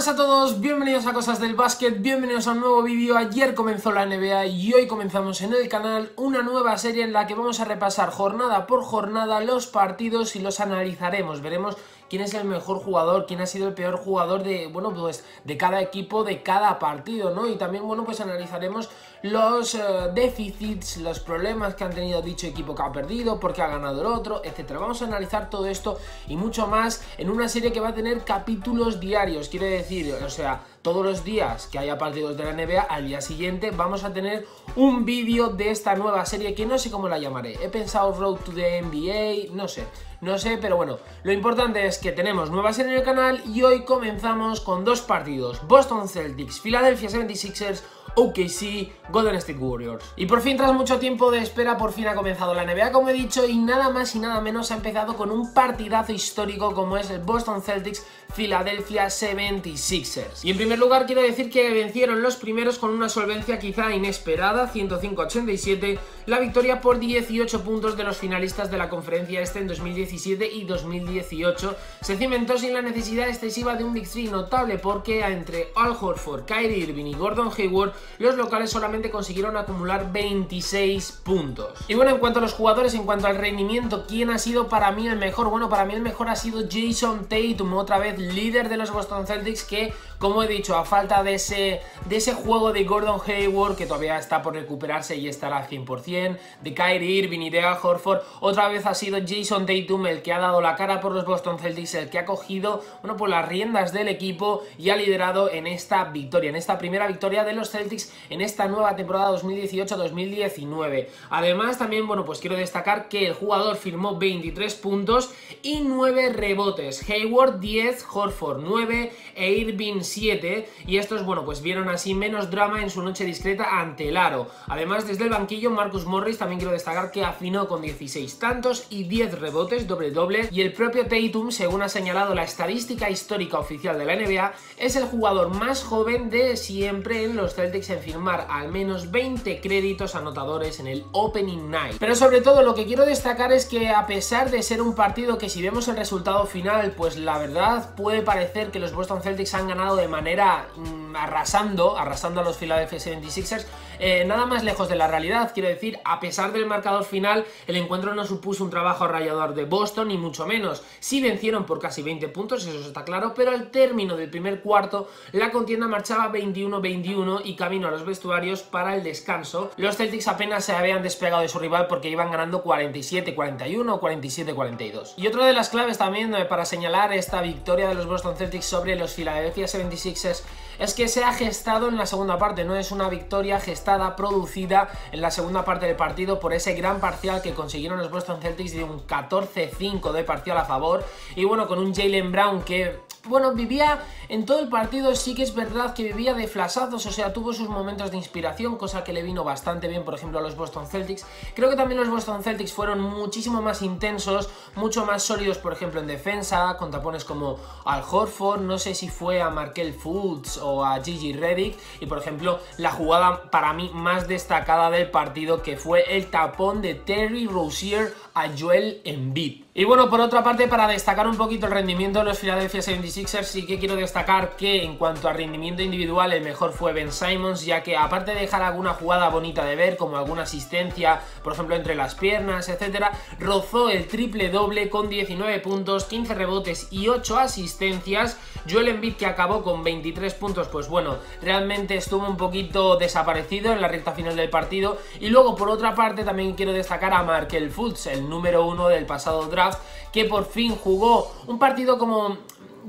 buenas a todos, bienvenidos a Cosas del Básquet, bienvenidos a un nuevo vídeo. Ayer comenzó la NBA y hoy comenzamos en el canal una nueva serie en la que vamos a repasar jornada por jornada los partidos y los analizaremos. Veremos quién es el mejor jugador, quién ha sido el peor jugador de, bueno, pues de cada equipo, de cada partido, ¿no? Y también, bueno, pues analizaremos los eh, déficits, los problemas que han tenido dicho equipo que ha perdido, por qué ha ganado el otro, etcétera. Vamos a analizar todo esto y mucho más en una serie que va a tener capítulos diarios, quiere decir, o sea, todos los días que haya partidos de la NBA, al día siguiente vamos a tener un vídeo de esta nueva serie que no sé cómo la llamaré. He pensado Road to the NBA, no sé, no sé, pero bueno, lo importante es que tenemos nueva serie en el canal y hoy comenzamos con dos partidos, Boston Celtics, Philadelphia 76ers, OKC, Golden State Warriors. Y por fin, tras mucho tiempo de espera, por fin ha comenzado la NBA, como he dicho, y nada más y nada menos ha empezado con un partidazo histórico como es el Boston Celtics Philadelphia 76ers. Y en primer lugar quiero decir que vencieron los primeros con una solvencia quizá inesperada, 105-87, la victoria por 18 puntos de los finalistas de la conferencia este en 2017 y 2018 se cimentó sin la necesidad excesiva de un Big notable porque entre Al Horford, Kyrie Irving y Gordon Hayward los locales solamente consiguieron acumular 26 puntos. Y bueno, en cuanto a los jugadores, en cuanto al rendimiento, ¿quién ha sido para mí el mejor? Bueno, para mí el mejor ha sido Jason Tatum, otra vez líder de los Boston Celtics que, como he dicho, a falta de ese, de ese juego de Gordon Hayward, que todavía está por recuperarse y estará al 100%, de Kyrie Irving y de Al Horford, otra vez ha sido Jason Tatum el que ha dado la cara por los Boston Celtics, el que ha cogido, bueno, pues las riendas del equipo y ha liderado en esta victoria, en esta primera victoria de los Celtics en esta nueva temporada 2018-2019. Además, también, bueno, pues quiero destacar que el jugador firmó 23 puntos y 9 rebotes. Hayward 10, Horford 9 e Irving 7 y estos, bueno, pues vieron así menos drama en su noche discreta ante el aro. Además, desde el banquillo, Marcus Morris también quiero destacar que afinó con 16 tantos y 10 rebotes, doble doble, y el propio Tatum, según ha señalado la estadística histórica oficial de la NBA, es el jugador más joven de siempre en los Celtics en firmar al menos 20 créditos anotadores en el Opening Night. Pero sobre todo lo que quiero destacar es que a pesar de ser un partido que si vemos el resultado final, pues la verdad puede parecer que los Boston Celtics han ganado de manera mm, arrasando, arrasando a los Philadelphia 76ers, eh, nada más lejos de la realidad, quiero decir, a pesar del marcador final, el encuentro no supuso un trabajo arrollador de Boston, ni mucho menos. Sí vencieron por casi 20 puntos, eso está claro, pero al término del primer cuarto, la contienda marchaba 21-21 y camino a los vestuarios para el descanso. Los Celtics apenas se habían despegado de su rival porque iban ganando 47-41 o 47-42. Y otra de las claves también eh, para señalar esta victoria de los Boston Celtics sobre los Philadelphia 76ers es que se ha gestado en la segunda parte, no es una victoria gestada, producida en la segunda parte del partido por ese gran parcial que consiguieron los Boston Celtics de un 14-5 de parcial a favor y bueno, con un Jalen Brown que bueno, vivía en todo el partido, sí que es verdad que vivía de flasazos, o sea, tuvo sus momentos de inspiración, cosa que le vino bastante bien, por ejemplo, a los Boston Celtics. Creo que también los Boston Celtics fueron muchísimo más intensos, mucho más sólidos, por ejemplo, en defensa, con tapones como Al Horford, no sé si fue a Markel Fultz o a Gigi Reddick, y por ejemplo, la jugada para mí más destacada del partido, que fue el tapón de Terry Rozier a Joel Embiid. Y bueno, por otra parte, para destacar un poquito el rendimiento de los Philadelphia 76ers, sí que quiero destacar que en cuanto a rendimiento individual, el mejor fue Ben Simons, ya que aparte de dejar alguna jugada bonita de ver, como alguna asistencia, por ejemplo, entre las piernas, etcétera, rozó el triple doble con 19 puntos, 15 rebotes y 8 asistencias. Joel Embiid, que acabó con 23 puntos, pues bueno, realmente estuvo un poquito desaparecido en la recta final del partido. Y luego, por otra parte, también quiero destacar a Markel Fultz, el número uno del pasado draft, que por fin jugó un partido como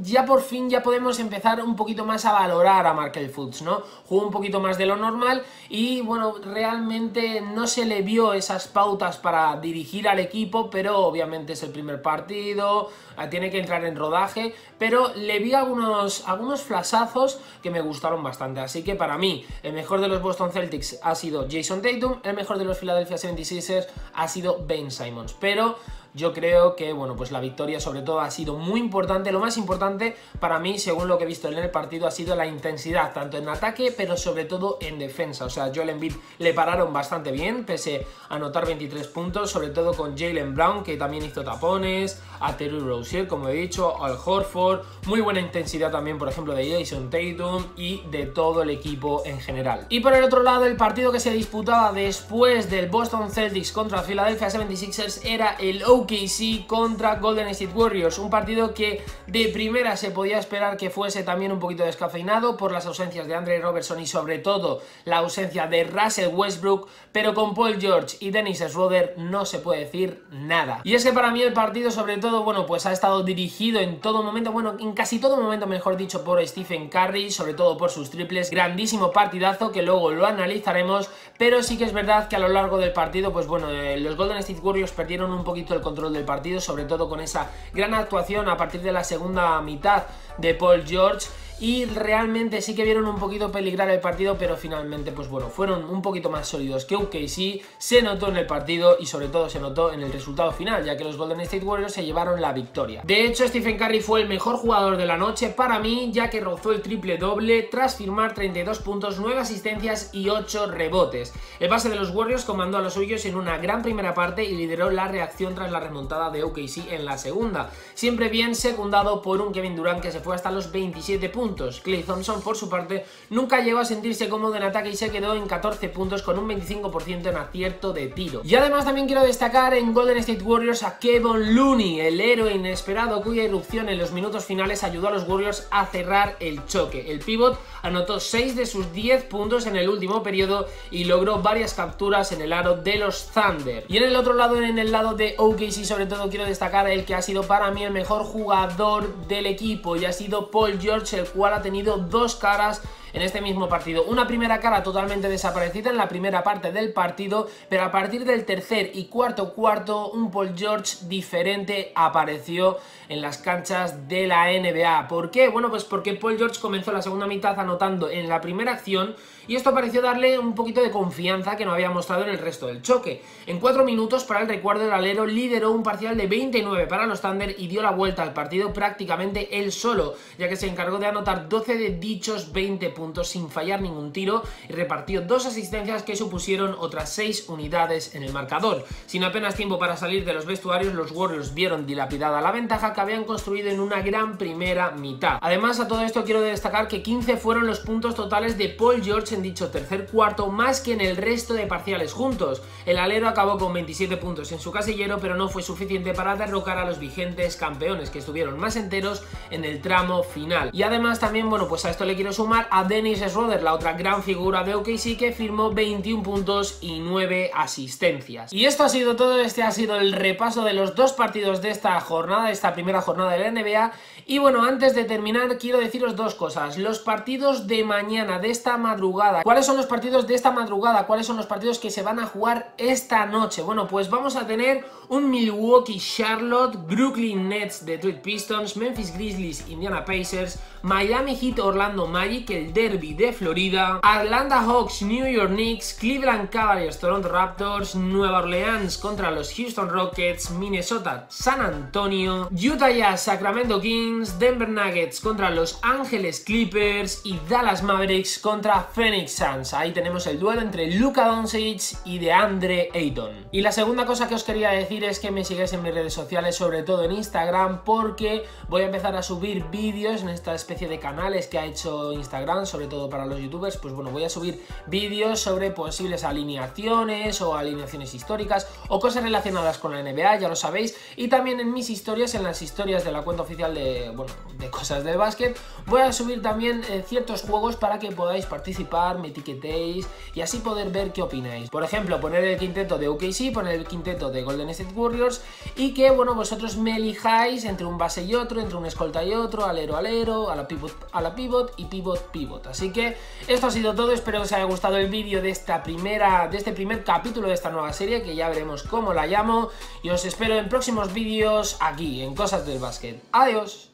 ya por fin ya podemos empezar un poquito más a valorar a Markel Foods, ¿no? Jugó un poquito más de lo normal y bueno, realmente no se le vio esas pautas para dirigir al equipo, pero obviamente es el primer partido, ah, tiene que entrar en rodaje, pero le vi algunos, algunos flasazos que me gustaron bastante, así que para mí el mejor de los Boston Celtics ha sido Jason Tatum, el mejor de los Philadelphia 76ers ha sido Ben Simons, pero yo creo que, bueno, pues la victoria sobre todo ha sido muy importante. Lo más importante para mí, según lo que he visto en el partido, ha sido la intensidad, tanto en ataque, pero sobre todo en defensa. O sea, Joel Embiid le pararon bastante bien, pese a anotar 23 puntos, sobre todo con Jalen Brown, que también hizo tapones, a Terry Rozier, como he dicho, al Horford, muy buena intensidad también, por ejemplo, de Jason Tatum y de todo el equipo en general. Y por el otro lado, el partido que se disputaba después del Boston Celtics contra Philadelphia 76ers era el OKC contra Golden State Warriors, un partido que de primera se podía esperar que fuese también un poquito descafeinado por las ausencias de Andre Robertson y sobre todo la ausencia de Russell Westbrook, pero con Paul George y Dennis Schroeder no se puede decir nada. Y es que para mí el partido sobre todo, bueno, pues ha estado dirigido en todo momento, bueno, en casi todo momento mejor dicho por Stephen Curry, sobre todo por sus triples, grandísimo partidazo que luego lo analizaremos, pero sí que es verdad que a lo largo del partido, pues bueno, eh, los Golden State Warriors perdieron un poquito el control del partido, sobre todo con esa gran actuación a partir de la segunda mitad de Paul George y realmente sí que vieron un poquito peligrar el partido, pero finalmente, pues bueno, fueron un poquito más sólidos que OKC, se notó en el partido y sobre todo se notó en el resultado final, ya que los Golden State Warriors se llevaron la victoria. De hecho, Stephen Curry fue el mejor jugador de la noche para mí, ya que rozó el triple doble tras firmar 32 puntos, 9 asistencias y 8 rebotes. El base de los Warriors comandó a los suyos en una gran primera parte y lideró la reacción tras la remontada de OKC en la segunda, siempre bien secundado por un Kevin Durant que se fue hasta los 27 puntos Clay Thompson, por su parte, nunca llegó a sentirse cómodo en ataque y se quedó en 14 puntos con un 25% en acierto de tiro. Y además también quiero destacar en Golden State Warriors a Kevin Looney, el héroe inesperado cuya irrupción en los minutos finales ayudó a los Warriors a cerrar el choque. El pivot anotó 6 de sus 10 puntos en el último periodo y logró varias capturas en el aro de los Thunder. Y en el otro lado, en el lado de OKC, sobre todo quiero destacar el que ha sido para mí el mejor jugador del equipo y ha sido Paul George, el cual ha tenido dos caras en este mismo partido. Una primera cara totalmente desaparecida en la primera parte del partido, pero a partir del tercer y cuarto cuarto, un Paul George diferente apareció en las canchas de la NBA. ¿Por qué? Bueno, pues porque Paul George comenzó la segunda mitad anotando en la primera acción y esto pareció darle un poquito de confianza que no había mostrado en el resto del choque. En cuatro minutos, para el recuerdo, el alero lideró un parcial de 29 para los Thunder y dio la vuelta al partido prácticamente él solo, ya que se encargó de anotar 12 de dichos 20 puntos sin fallar ningún tiro y repartió dos asistencias que supusieron otras 6 unidades en el marcador. Sin apenas tiempo para salir de los vestuarios, los Warriors vieron dilapidada la ventaja que habían construido en una gran primera mitad. Además, a todo esto quiero destacar que 15 fueron los puntos totales de Paul George en dicho tercer cuarto, más que en el resto de parciales juntos. El alero acabó con 27 puntos en su casillero, pero no fue suficiente para derrocar a los vigentes campeones, que estuvieron más enteros en el tramo final. Y además también, bueno, pues a esto le quiero sumar a Dennis Schroeder, la otra gran figura de OKC que firmó 21 puntos y 9 asistencias. Y esto ha sido todo, este ha sido el repaso de los dos partidos de esta jornada, esta primera jornada de la NBA. Y bueno, antes de terminar quiero deciros dos cosas. Los partidos de mañana, de esta madrugada. ¿Cuáles son los partidos de esta madrugada? ¿Cuáles son los partidos que se van a jugar esta noche? Bueno, pues vamos a tener un Milwaukee Charlotte, Brooklyn Nets, Detroit Pistons, Memphis Grizzlies, Indiana Pacers, Miami Heat, Orlando Magic, el Derby de Florida, Atlanta Hawks, New York Knicks, Cleveland Cavaliers, Toronto Raptors, Nueva Orleans contra los Houston Rockets, Minnesota, San Antonio, Utah Jazz, Sacramento Kings, Denver Nuggets contra los Ángeles Clippers y Dallas Mavericks contra Phoenix Suns. Ahí tenemos el duelo entre Luka Doncic y DeAndre Ayton. Y la segunda cosa que os quería decir es que me sigáis en mis redes sociales, sobre todo en Instagram, porque voy a empezar a subir vídeos en esta especie de canales que ha hecho Instagram, sobre todo para los youtubers, pues bueno, voy a subir vídeos sobre posibles alineaciones o alineaciones históricas o cosas relacionadas con la NBA, ya lo sabéis, y también en mis historias, en las historias de la cuenta oficial de, bueno, de cosas del básquet, voy a subir también eh, ciertos juegos para que podáis participar, me etiquetéis y así poder ver qué opináis. Por ejemplo, poner el quinteto de OKC, poner el quinteto de Golden State Warriors y que, bueno, vosotros me elijáis entre un base y otro, entre un escolta y otro, alero alero, a pivot, a la pivot y pivot pivot. Así que esto ha sido todo, espero que os haya gustado el vídeo de esta primera, de este primer capítulo de esta nueva serie, que ya veremos cómo la llamo, y os espero en próximos vídeos aquí, en Cosas del Básquet. Adiós.